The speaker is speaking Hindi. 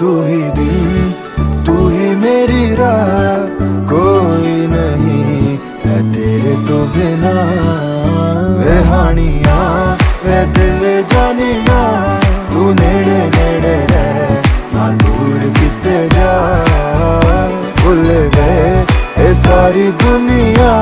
तू ही दिन तू ही मेरी राह, कोई नहीं है तेरे तो बिना। वे हानिया, वे दिल जानिया, तू नेड़े नेड़े रह, ना दूर किते जा। भूल गए ये सारी दुनिया।